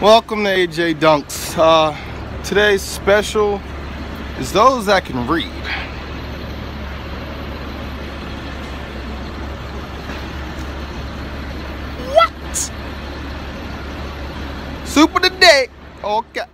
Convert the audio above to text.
Welcome to AJ Dunks. Uh, today's special is those that can read. What? Super today. Okay.